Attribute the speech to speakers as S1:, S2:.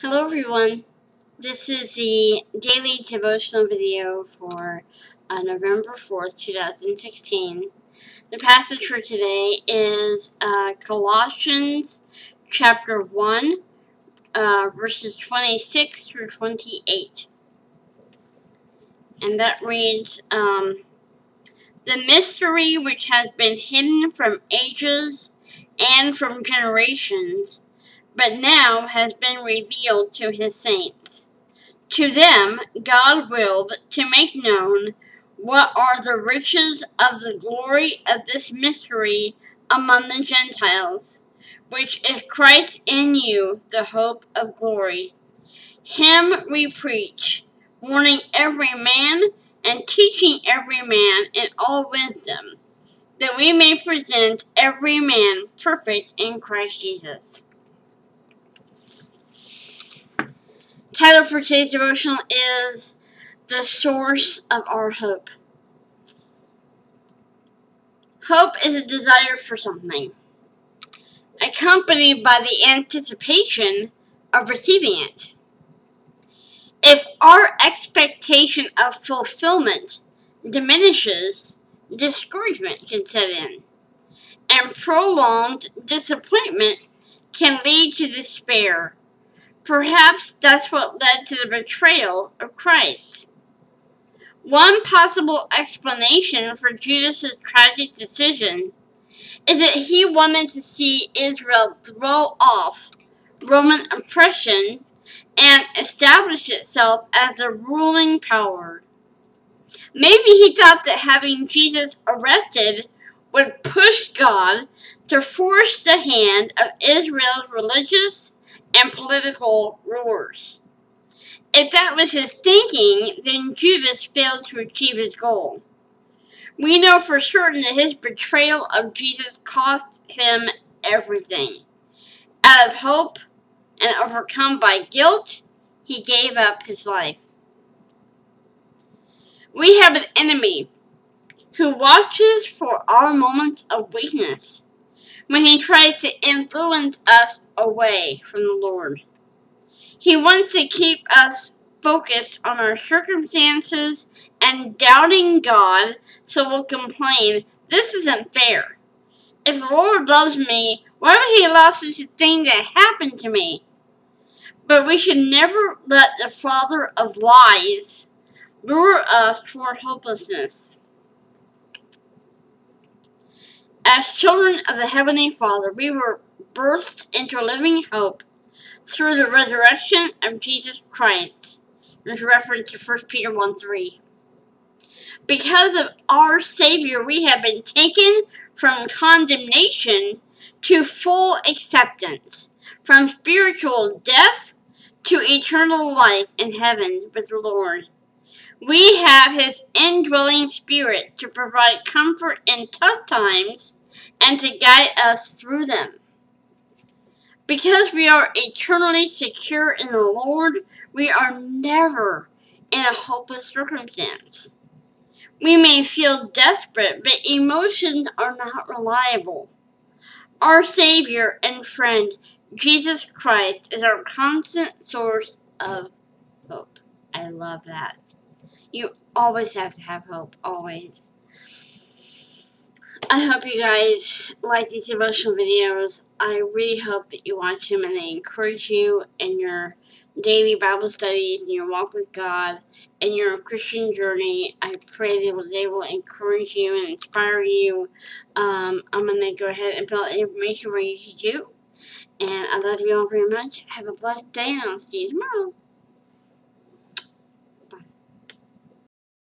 S1: Hello everyone. This is the daily devotional video for uh, November 4th, 2016. The passage for today is uh, Colossians chapter 1, uh, verses 26 through 28. And that reads, um, The mystery which has been hidden from ages and from generations but now has been revealed to his saints. To them God willed to make known what are the riches of the glory of this mystery among the Gentiles, which is Christ in you, the hope of glory. Him we preach, warning every man and teaching every man in all wisdom, that we may present every man perfect in Christ Jesus. Title for today's devotional is The Source of Our Hope. Hope is a desire for something, accompanied by the anticipation of receiving it. If our expectation of fulfillment diminishes, discouragement can set in, and prolonged disappointment can lead to despair Perhaps that's what led to the betrayal of Christ. One possible explanation for Judas' tragic decision is that he wanted to see Israel throw off Roman oppression and establish itself as a ruling power. Maybe he thought that having Jesus arrested would push God to force the hand of Israel's religious and political rulers. If that was his thinking, then Judas failed to achieve his goal. We know for certain that his betrayal of Jesus cost him everything. Out of hope and overcome by guilt, he gave up his life. We have an enemy who watches for our moments of weakness when he tries to influence us away from the Lord. He wants to keep us focused on our circumstances and doubting God, so we'll complain, this isn't fair. If the Lord loves me, why would he allow such a thing to happen to me? But we should never let the father of lies lure us toward hopelessness. As children of the Heavenly Father, we were birthed into a living hope through the resurrection of Jesus Christ. There's reference to 1 Peter 1 3. Because of our Savior, we have been taken from condemnation to full acceptance, from spiritual death to eternal life in heaven with the Lord. We have His indwelling Spirit to provide comfort in tough times and to guide us through them. Because we are eternally secure in the Lord, we are never in a hopeless circumstance. We may feel desperate, but emotions are not reliable. Our Savior and friend, Jesus Christ, is our constant source of hope. I love that. You always have to have hope, always. I hope you guys like these devotional videos. I really hope that you watch them and they encourage you in your daily Bible studies and your walk with God and your Christian journey. I pray that they will encourage you and inspire you. Um, I'm going to go ahead and put all the information where you should do. And I love you all very much. Have a blessed day and I'll see you tomorrow.